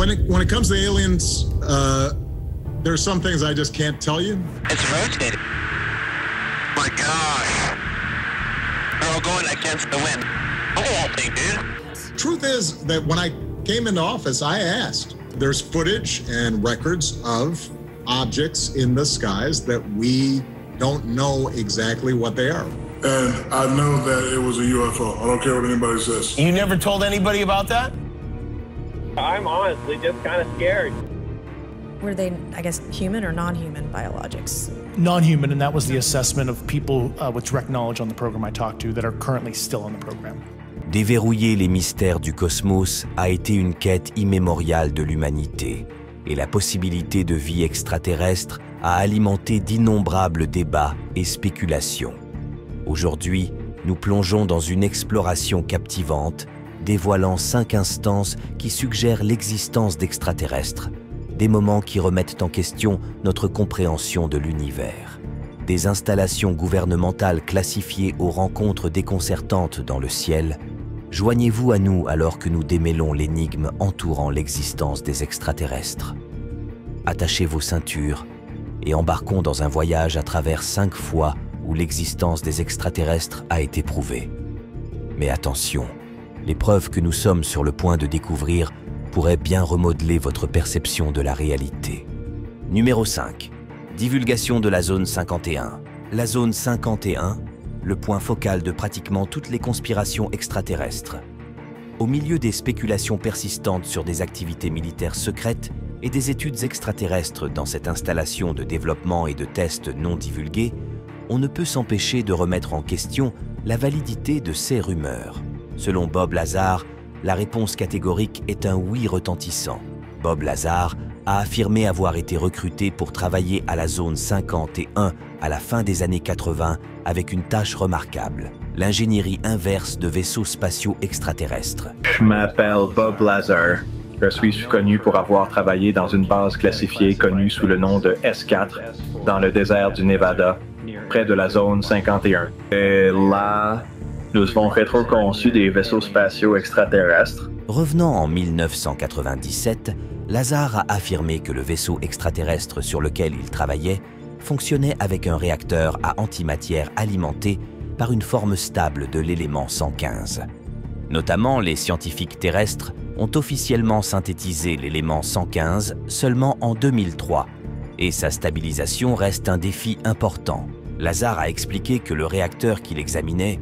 When it when it comes to aliens, uh, there's some things I just can't tell you. It's rotating. My gosh. They're all going against the wind. Look at that thing, dude. Truth is that when I came into office, I asked. There's footage and records of objects in the skies that we don't know exactly what they are. And I know that it was a UFO. I don't care what anybody says. You never told anybody about that? I'm honestly just kind of scared. Were they, I guess, human or non human biologics? Non human, and that was the assessment of people uh, with direct knowledge on the program I talked to that are currently still on the program. Déverrouiller les mystères du cosmos a été une quête immémoriale de l'humanité, et la possibilité de vie extraterrestre a alimenté d'innombrables débats et spéculations. Aujourd'hui, nous plongeons dans une exploration captivante, dévoilant cinq instances qui suggèrent l'existence d'extraterrestres, des moments qui remettent en question notre compréhension de l'univers, des installations gouvernementales classifiées aux rencontres déconcertantes dans le ciel, Joignez-vous à nous alors que nous démêlons l'énigme entourant l'existence des extraterrestres. Attachez vos ceintures et embarquons dans un voyage à travers cinq fois où l'existence des extraterrestres a été prouvée. Mais attention, les preuves que nous sommes sur le point de découvrir pourraient bien remodeler votre perception de la réalité. Numéro 5. Divulgation de la zone 51. La zone 51 le point focal de pratiquement toutes les conspirations extraterrestres. Au milieu des spéculations persistantes sur des activités militaires secrètes et des études extraterrestres dans cette installation de développement et de tests non divulgués, on ne peut s'empêcher de remettre en question la validité de ces rumeurs. Selon Bob Lazar, la réponse catégorique est un oui retentissant. Bob Lazar a affirmé avoir été recruté pour travailler à la zone 51 à la fin des années 80 avec une tâche remarquable, l'ingénierie inverse de vaisseaux spatiaux extraterrestres. Je m'appelle Bob Lazar. Je suis connu pour avoir travaillé dans une base classifiée connue sous le nom de S4 dans le désert du Nevada, près de la zone 51. Et là, nous avons rétro-conçu des vaisseaux spatiaux extraterrestres. Revenant en 1997, Lazare a affirmé que le vaisseau extraterrestre sur lequel il travaillait fonctionnait avec un réacteur à antimatière alimenté par une forme stable de l'élément 115. Notamment, les scientifiques terrestres ont officiellement synthétisé l'élément 115 seulement en 2003, et sa stabilisation reste un défi important. Lazare a expliqué que le réacteur qu'il examinait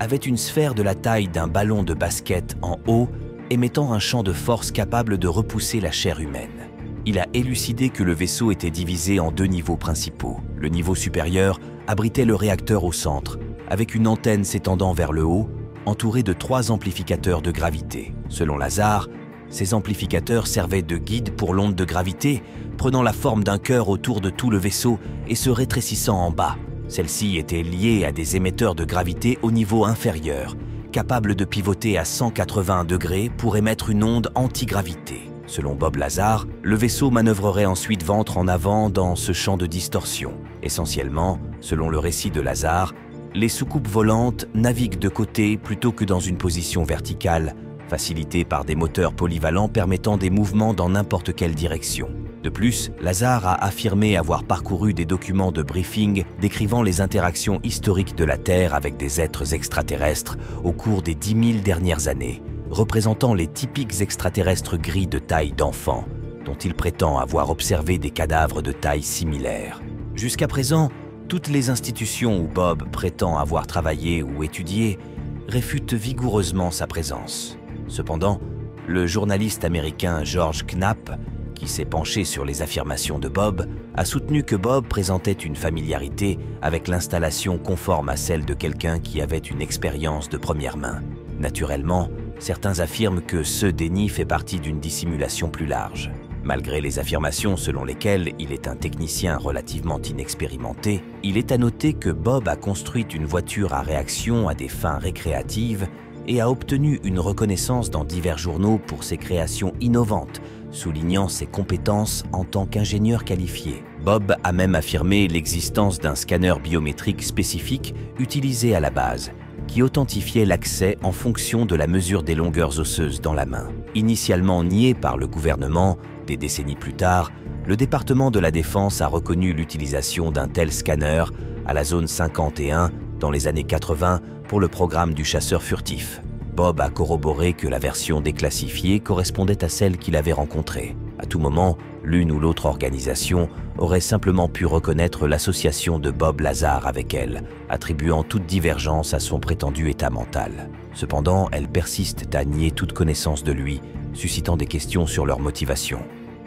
avait une sphère de la taille d'un ballon de basket en haut émettant un champ de force capable de repousser la chair humaine il a élucidé que le vaisseau était divisé en deux niveaux principaux. Le niveau supérieur abritait le réacteur au centre, avec une antenne s'étendant vers le haut, entourée de trois amplificateurs de gravité. Selon Lazare, ces amplificateurs servaient de guide pour l'onde de gravité, prenant la forme d'un cœur autour de tout le vaisseau et se rétrécissant en bas. Celle-ci était liée à des émetteurs de gravité au niveau inférieur, capables de pivoter à 180 degrés pour émettre une onde antigravité. Selon Bob Lazar, le vaisseau manœuvrerait ensuite ventre en avant dans ce champ de distorsion. Essentiellement, selon le récit de Lazare, les soucoupes volantes naviguent de côté plutôt que dans une position verticale, facilitée par des moteurs polyvalents permettant des mouvements dans n'importe quelle direction. De plus, Lazare a affirmé avoir parcouru des documents de briefing décrivant les interactions historiques de la Terre avec des êtres extraterrestres au cours des 10 000 dernières années, représentant les typiques extraterrestres gris de taille d'enfant, dont il prétend avoir observé des cadavres de taille similaire. Jusqu'à présent, toutes les institutions où Bob prétend avoir travaillé ou étudié réfutent vigoureusement sa présence. Cependant, le journaliste américain George Knapp, qui s'est penché sur les affirmations de Bob, a soutenu que Bob présentait une familiarité avec l'installation conforme à celle de quelqu'un qui avait une expérience de première main. Naturellement, certains affirment que ce déni fait partie d'une dissimulation plus large. Malgré les affirmations selon lesquelles il est un technicien relativement inexpérimenté, il est à noter que Bob a construit une voiture à réaction à des fins récréatives et a obtenu une reconnaissance dans divers journaux pour ses créations innovantes, soulignant ses compétences en tant qu'ingénieur qualifié. Bob a même affirmé l'existence d'un scanner biométrique spécifique utilisé à la base, qui authentifiait l'accès en fonction de la mesure des longueurs osseuses dans la main. Initialement nié par le gouvernement, des décennies plus tard, le département de la Défense a reconnu l'utilisation d'un tel scanner à la zone 51 dans les années 80 pour le programme du chasseur furtif. Bob a corroboré que la version déclassifiée correspondait à celle qu'il avait rencontrée. À tout moment, l'une ou l'autre organisation aurait simplement pu reconnaître l'association de Bob Lazar avec elle, attribuant toute divergence à son prétendu état mental. Cependant, elles persistent à nier toute connaissance de lui, suscitant des questions sur leur motivation.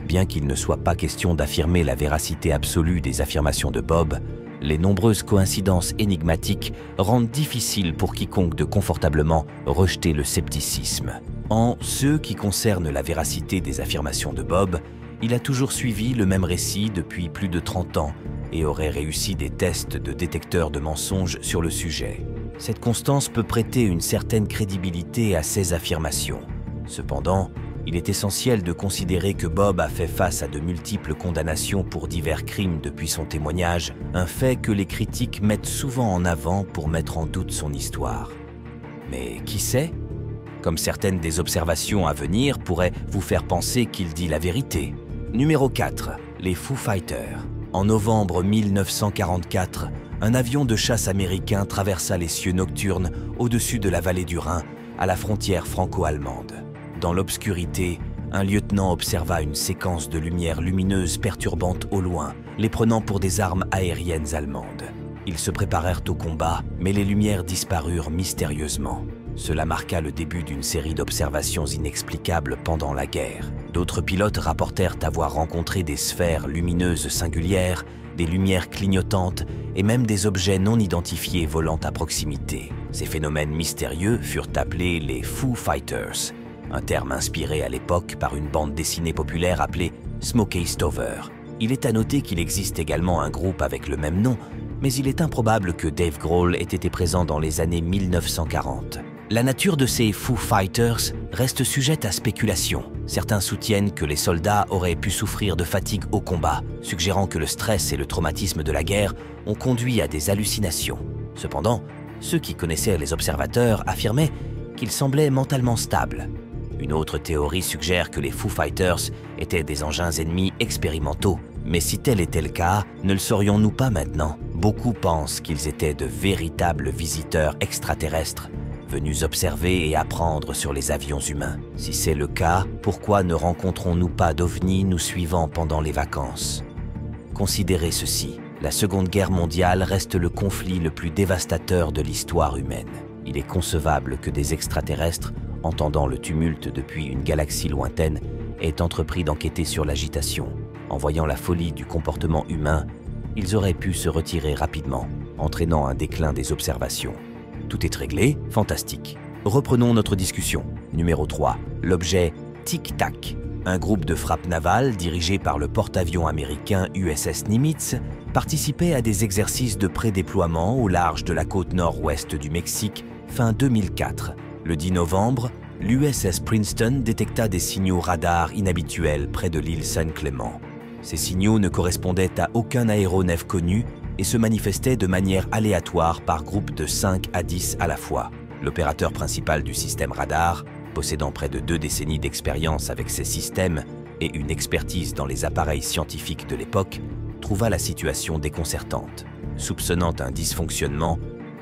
Bien qu'il ne soit pas question d'affirmer la véracité absolue des affirmations de Bob, les nombreuses coïncidences énigmatiques rendent difficile pour quiconque de confortablement rejeter le scepticisme. En ce qui concerne la véracité des affirmations de Bob, il a toujours suivi le même récit depuis plus de 30 ans et aurait réussi des tests de détecteurs de mensonges sur le sujet. Cette constance peut prêter une certaine crédibilité à ses affirmations. Cependant, il est essentiel de considérer que Bob a fait face à de multiples condamnations pour divers crimes depuis son témoignage, un fait que les critiques mettent souvent en avant pour mettre en doute son histoire. Mais qui sait? Comme certaines des observations à venir pourraient vous faire penser qu'il dit la vérité. Numéro 4. Les Foo Fighters. En novembre 1944, un avion de chasse américain traversa les cieux nocturnes au-dessus de la vallée du Rhin, à la frontière franco-allemande. Dans l'obscurité, un lieutenant observa une séquence de lumières lumineuses perturbantes au loin, les prenant pour des armes aériennes allemandes. Ils se préparèrent au combat, mais les lumières disparurent mystérieusement. Cela marqua le début d'une série d'observations inexplicables pendant la guerre. D'autres pilotes rapportèrent avoir rencontré des sphères lumineuses singulières, des lumières clignotantes et même des objets non identifiés volant à proximité. Ces phénomènes mystérieux furent appelés les Foo Fighters, un terme inspiré à l'époque par une bande dessinée populaire appelée Smokey Stover. Il est à noter qu'il existe également un groupe avec le même nom, mais il est improbable que Dave Grohl ait été présent dans les années 1940. La nature de ces Foo Fighters reste sujette à spéculation. Certains soutiennent que les soldats auraient pu souffrir de fatigue au combat, suggérant que le stress et le traumatisme de la guerre ont conduit à des hallucinations. Cependant, ceux qui connaissaient les observateurs affirmaient qu'ils semblaient mentalement stables, une autre théorie suggère que les Foo Fighters étaient des engins ennemis expérimentaux. Mais si tel était le cas, ne le saurions-nous pas maintenant? Beaucoup pensent qu'ils étaient de véritables visiteurs extraterrestres, venus observer et apprendre sur les avions humains. Si c'est le cas, pourquoi ne rencontrons-nous pas d'ovnis nous suivant pendant les vacances? Considérez ceci, la Seconde Guerre mondiale reste le conflit le plus dévastateur de l'histoire humaine. Il est concevable que des extraterrestres entendant le tumulte depuis une galaxie lointaine, est entrepris d'enquêter sur l'agitation. En voyant la folie du comportement humain, ils auraient pu se retirer rapidement, entraînant un déclin des observations. Tout est réglé Fantastique. Reprenons notre discussion. Numéro 3. L'objet Tic Tac. Un groupe de frappe navale dirigé par le porte-avions américain USS Nimitz participait à des exercices de prédéploiement au large de la côte nord-ouest du Mexique fin 2004 le 10 novembre, l'USS Princeton détecta des signaux radars inhabituels près de l'île Saint-Clément. Ces signaux ne correspondaient à aucun aéronef connu et se manifestaient de manière aléatoire par groupe de 5 à 10 à la fois. L'opérateur principal du système radar, possédant près de deux décennies d'expérience avec ces systèmes et une expertise dans les appareils scientifiques de l'époque, trouva la situation déconcertante. Soupçonnant un dysfonctionnement,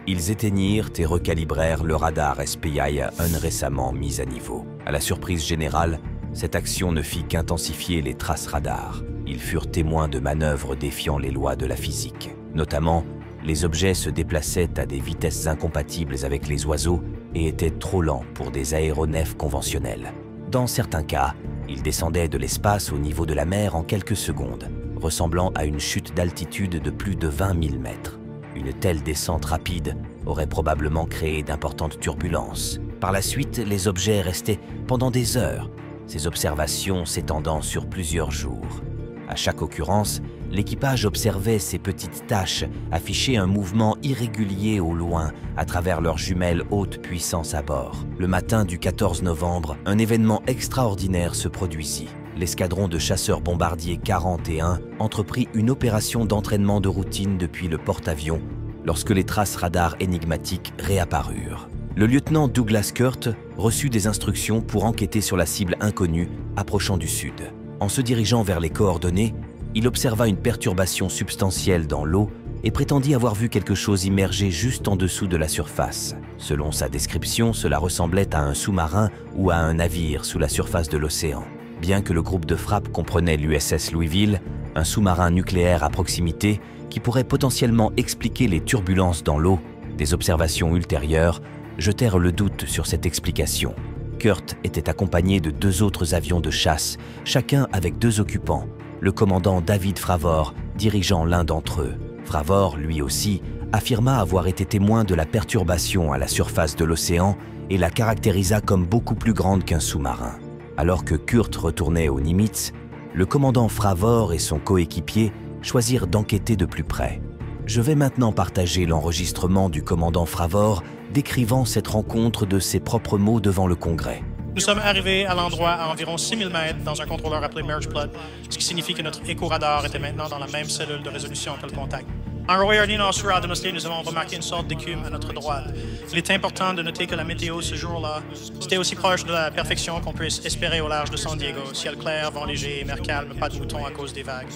ils éteignirent et recalibrèrent le radar SPI un récemment mis à niveau. À la surprise générale, cette action ne fit qu'intensifier les traces radars. Ils furent témoins de manœuvres défiant les lois de la physique. Notamment, les objets se déplaçaient à des vitesses incompatibles avec les oiseaux et étaient trop lents pour des aéronefs conventionnels. Dans certains cas, ils descendaient de l'espace au niveau de la mer en quelques secondes, ressemblant à une chute d'altitude de plus de 20 000 mètres. Une telle descente rapide aurait probablement créé d'importantes turbulences. Par la suite, les objets restaient pendant des heures, ces observations s'étendant sur plusieurs jours. À chaque occurrence, l'équipage observait ces petites taches afficher un mouvement irrégulier au loin à travers leurs jumelles haute puissance à bord. Le matin du 14 novembre, un événement extraordinaire se produisit l'escadron de chasseurs bombardiers 41 entreprit une opération d'entraînement de routine depuis le porte-avions lorsque les traces radars énigmatiques réapparurent. le lieutenant Douglas Kurt reçut des instructions pour enquêter sur la cible inconnue approchant du sud. En se dirigeant vers les coordonnées, il observa une perturbation substantielle dans l'eau et prétendit avoir vu quelque chose immerger juste en dessous de la surface. Selon sa description, cela ressemblait à un sous-marin ou à un navire sous la surface de l'océan. Bien que le groupe de frappe comprenait l'USS Louisville, un sous-marin nucléaire à proximité qui pourrait potentiellement expliquer les turbulences dans l'eau, des observations ultérieures jetèrent le doute sur cette explication. Kurt était accompagné de deux autres avions de chasse, chacun avec deux occupants, le commandant David Fravor dirigeant l'un d'entre eux. Fravor, lui aussi, affirma avoir été témoin de la perturbation à la surface de l'océan et la caractérisa comme beaucoup plus grande qu'un sous-marin. Alors que Kurt retournait au Nimitz, le commandant Fravor et son coéquipier choisirent d'enquêter de plus près. Je vais maintenant partager l'enregistrement du commandant Fravor décrivant cette rencontre de ses propres mots devant le Congrès. Nous sommes arrivés à l'endroit à environ 6000 mètres dans un contrôleur appelé Merge Blood, ce qui signifie que notre éco-radar était maintenant dans la même cellule de résolution que le contact. En sur Adamosté, nous avons remarqué une sorte d'écume à notre droite. Il est important de noter que la météo ce jour-là, c'était aussi proche de la perfection qu'on puisse espérer au large de San Diego. Ciel clair, vent léger, mer calme, pas de moutons à cause des vagues.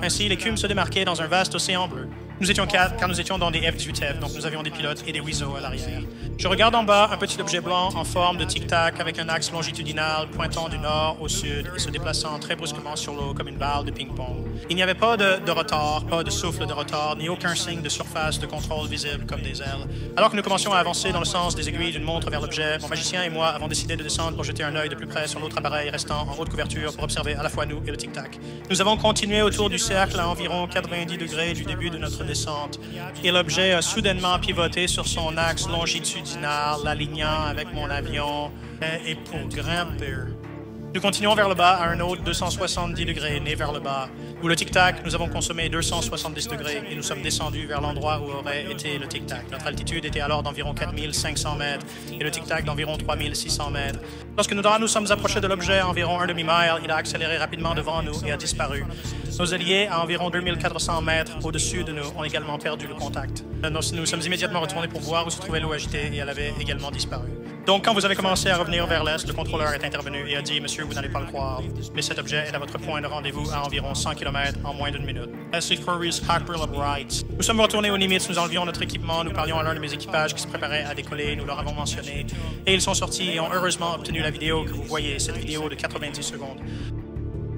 Ainsi, l'écume se démarquait dans un vaste océan bleu. Nous étions quatre, car nous étions dans des F-18F, donc nous avions des pilotes et des Wiso à l'arrière. Je regarde en bas un petit objet blanc en forme de tic-tac avec un axe longitudinal pointant du nord au sud et se déplaçant très brusquement sur l'eau comme une balle de ping-pong. Il n'y avait pas de, de retard, pas de souffle de retard, ni aucun signe de surface de contrôle visible comme des ailes. Alors que nous commencions à avancer dans le sens des aiguilles d'une montre vers l'objet, mon magicien et moi avons décidé de descendre pour jeter un œil de plus près sur l'autre appareil restant en haute couverture pour observer à la fois nous et le tic-tac. Nous avons continué autour du cercle à environ 90 degrés du début de notre et l'objet a soudainement pivoté sur son axe longitudinal, l'alignant avec mon avion et pour grimper. Nous continuons vers le bas à un autre 270 degrés, né vers le bas. Où le tic-tac, nous avons consommé 270 degrés et nous sommes descendus vers l'endroit où aurait été le tic-tac. Notre altitude était alors d'environ 4500 mètres et le tic-tac d'environ 3600 mètres. Lorsque nous nous sommes approchés de l'objet environ un demi-mile, il a accéléré rapidement devant nous et a disparu. Nos alliés, à environ 2400 mètres au-dessus de nous, ont également perdu le contact. Nous, nous sommes immédiatement retournés pour voir où se trouvait l'eau agitée et elle avait également disparu. Donc, quand vous avez commencé à revenir vers l'est, le contrôleur est intervenu et a dit Monsieur, vous n'allez pas le croire, mais cet objet est à votre point de rendez-vous à environ 100 km en moins d'une minute. Nous sommes retournés aux Nimitz, nous enlevions notre équipement, nous parlions à l'un de mes équipages qui se préparait à décoller, nous leur avons mentionné, et ils sont sortis et ont heureusement obtenu la vidéo que vous voyez, cette vidéo de 90 secondes.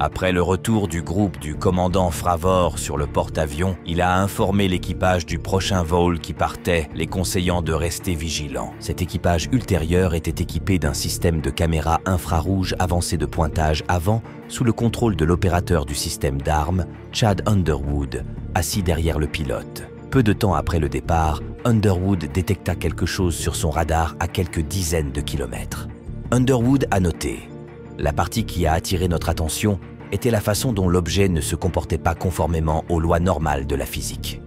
Après le retour du groupe du commandant Fravor sur le porte-avions, il a informé l'équipage du prochain vol qui partait, les conseillant de rester vigilants. Cet équipage ultérieur était équipé d'un système de caméras infrarouges avancé de pointage avant, sous le contrôle de l'opérateur du système d'armes, Chad Underwood, assis derrière le pilote. Peu de temps après le départ, Underwood détecta quelque chose sur son radar à quelques dizaines de kilomètres. Underwood a noté la partie qui a attiré notre attention était la façon dont l'objet ne se comportait pas conformément aux lois normales de la physique.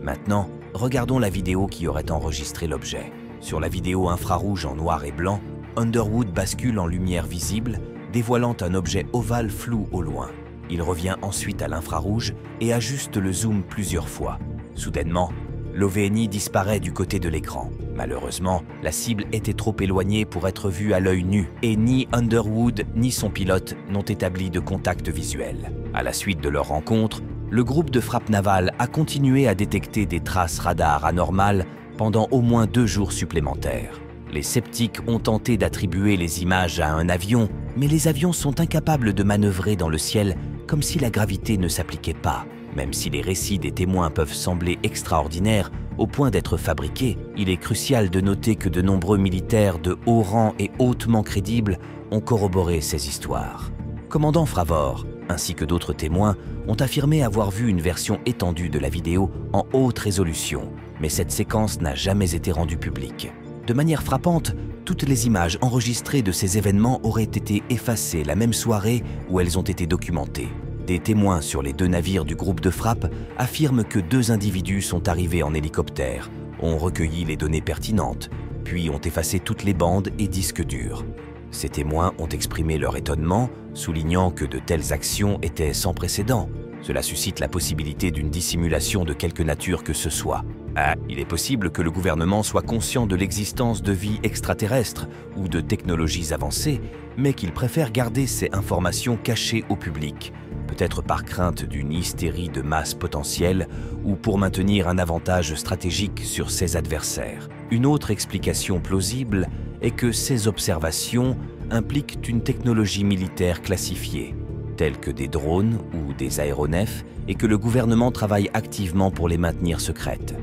Maintenant, regardons la vidéo qui aurait enregistré l'objet. Sur la vidéo infrarouge en noir et blanc, Underwood bascule en lumière visible, dévoilant un objet ovale flou au loin. Il revient ensuite à l'infrarouge et ajuste le zoom plusieurs fois. Soudainement, l'OVNI disparaît du côté de l'écran. Malheureusement, la cible était trop éloignée pour être vue à l'œil nu et ni Underwood ni son pilote n'ont établi de contact visuel. À la suite de leur rencontre, le groupe de frappe navale a continué à détecter des traces radar anormales pendant au moins deux jours supplémentaires. Les sceptiques ont tenté d'attribuer les images à un avion, mais les avions sont incapables de manœuvrer dans le ciel comme si la gravité ne s'appliquait pas. Même si les récits des témoins peuvent sembler extraordinaires au point d'être fabriqués, il est crucial de noter que de nombreux militaires de haut rang et hautement crédibles ont corroboré ces histoires. Commandant Fravor, ainsi que d'autres témoins, ont affirmé avoir vu une version étendue de la vidéo en haute résolution, mais cette séquence n'a jamais été rendue publique. De manière frappante, toutes les images enregistrées de ces événements auraient été effacées la même soirée où elles ont été documentées. Des témoins sur les deux navires du groupe de frappe affirment que deux individus sont arrivés en hélicoptère, ont recueilli les données pertinentes, puis ont effacé toutes les bandes et disques durs. Ces témoins ont exprimé leur étonnement, soulignant que de telles actions étaient sans précédent. Cela suscite la possibilité d'une dissimulation de quelque nature que ce soit. Ah, il est possible que le gouvernement soit conscient de l'existence de vie extraterrestre ou de technologies avancées, mais qu'il préfère garder ces informations cachées au public, peut-être par crainte d'une hystérie de masse potentielle ou pour maintenir un avantage stratégique sur ses adversaires. Une autre explication plausible est que ces observations impliquent une technologie militaire classifiée, telle que des drones ou des aéronefs, et que le gouvernement travaille activement pour les maintenir secrètes.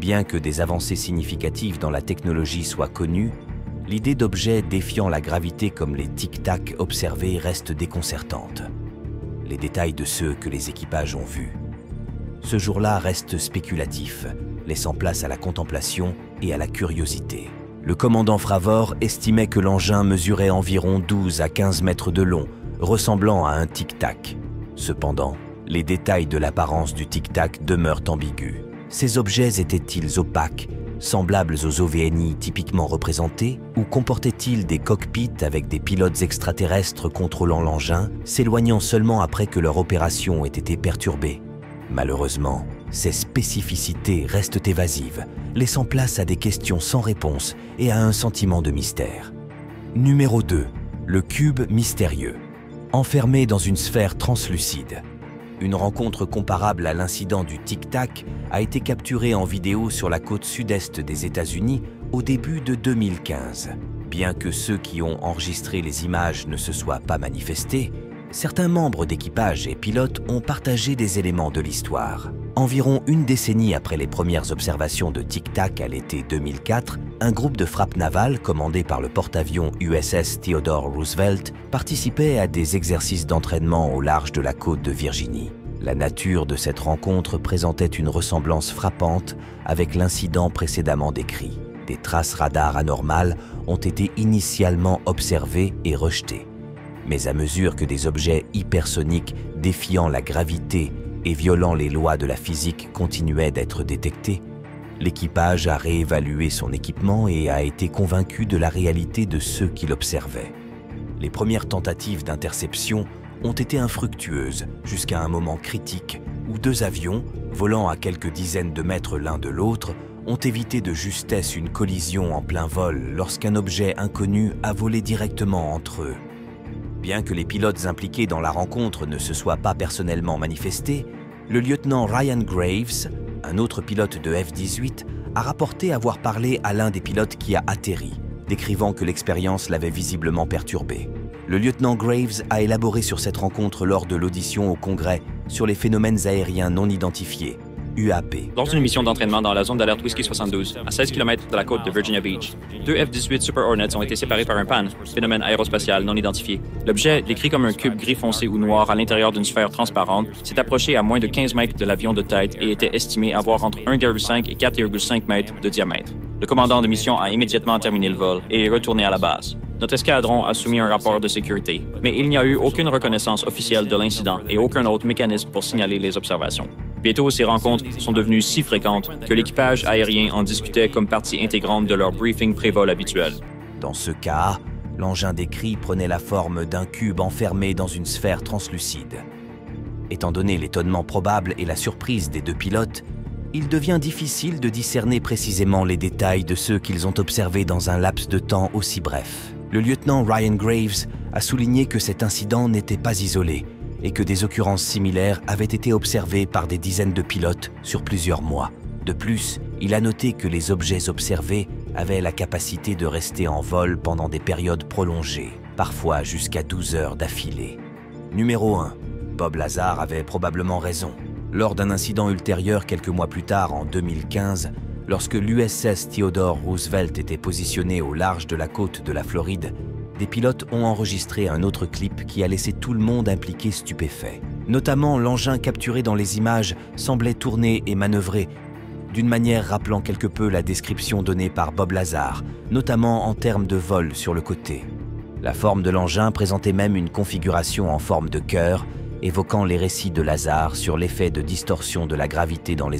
Bien que des avancées significatives dans la technologie soient connues, l'idée d'objets défiant la gravité comme les tic-tac observés reste déconcertante. Les détails de ceux que les équipages ont vus. Ce jour-là reste spéculatif, laissant place à la contemplation et à la curiosité. Le commandant Fravor estimait que l'engin mesurait environ 12 à 15 mètres de long, ressemblant à un tic-tac. Cependant, les détails de l'apparence du tic-tac demeurent ambigus. Ces objets étaient-ils opaques, semblables aux OVNI typiquement représentés, ou comportaient-ils des cockpits avec des pilotes extraterrestres contrôlant l'engin, s'éloignant seulement après que leur opération ait été perturbée? Malheureusement, ces spécificités restent évasives, laissant place à des questions sans réponse et à un sentiment de mystère. Numéro 2. Le cube mystérieux. Enfermé dans une sphère translucide, une rencontre comparable à l'incident du Tic Tac a été capturée en vidéo sur la côte sud-est des États-Unis au début de 2015. Bien que ceux qui ont enregistré les images ne se soient pas manifestés, certains membres d'équipage et pilotes ont partagé des éléments de l'histoire. Environ une décennie après les premières observations de Tic Tac à l'été 2004, un groupe de frappe navale commandé par le porte-avions USS Theodore Roosevelt participait à des exercices d'entraînement au large de la côte de Virginie. La nature de cette rencontre présentait une ressemblance frappante avec l'incident précédemment décrit. Des traces radars anormales ont été initialement observées et rejetées. Mais à mesure que des objets hypersoniques défiant la gravité et violant les lois de la physique continuait d'être détecté, l'équipage a réévalué son équipement et a été convaincu de la réalité de ceux qui l'observaient. Les premières tentatives d'interception ont été infructueuses jusqu'à un moment critique où deux avions, volant à quelques dizaines de mètres l'un de l'autre, ont évité de justesse une collision en plein vol lorsqu'un objet inconnu a volé directement entre eux. Bien que les pilotes impliqués dans la rencontre ne se soient pas personnellement manifestés, le lieutenant Ryan Graves, un autre pilote de F-18, a rapporté avoir parlé à l'un des pilotes qui a atterri, décrivant que l'expérience l'avait visiblement perturbé. Le lieutenant Graves a élaboré sur cette rencontre lors de l'audition au Congrès sur les phénomènes aériens non identifiés, Lors d'une mission d'entraînement dans la zone d'alerte Whiskey 72, à 16 km de la côte de Virginia Beach, deux F-18 Super Hornets ont été séparés par un pan, phénomène aérospatial non identifié. L'objet, décrit comme un cube gris foncé ou noir à l'intérieur d'une sphère transparente, s'est approché à moins de 15 mètres de l'avion de tête et était estimé avoir entre 1,5 et 4,5 mètres de diamètre. Le commandant de mission a immédiatement terminé le vol et est retourné à la base. Notre escadron a soumis un rapport de sécurité, mais il n'y a eu aucune reconnaissance officielle de l'incident et aucun autre mécanisme pour signaler les observations. Bientôt, ces rencontres sont devenues si fréquentes que l'équipage aérien en discutait comme partie intégrante de leur briefing pré-vol habituel. Dans ce cas, l'engin décrit prenait la forme d'un cube enfermé dans une sphère translucide. Étant donné l'étonnement probable et la surprise des deux pilotes, il devient difficile de discerner précisément les détails de ceux qu'ils ont observés dans un laps de temps aussi bref. Le lieutenant Ryan Graves a souligné que cet incident n'était pas isolé et que des occurrences similaires avaient été observées par des dizaines de pilotes sur plusieurs mois. De plus, il a noté que les objets observés avaient la capacité de rester en vol pendant des périodes prolongées, parfois jusqu'à 12 heures d'affilée. Numéro 1. Bob Lazar avait probablement raison. Lors d'un incident ultérieur quelques mois plus tard, en 2015, lorsque l'USS Theodore Roosevelt était positionné au large de la côte de la Floride, des pilotes ont enregistré un autre clip qui a laissé tout le monde impliqué stupéfait. Notamment, l'engin capturé dans les images semblait tourner et manœuvrer d'une manière rappelant quelque peu la description donnée par Bob Lazar, notamment en termes de vol sur le côté. La forme de l'engin présentait même une configuration en forme de cœur, évoquant les récits de Lazare sur l'effet de distorsion de la gravité dans les...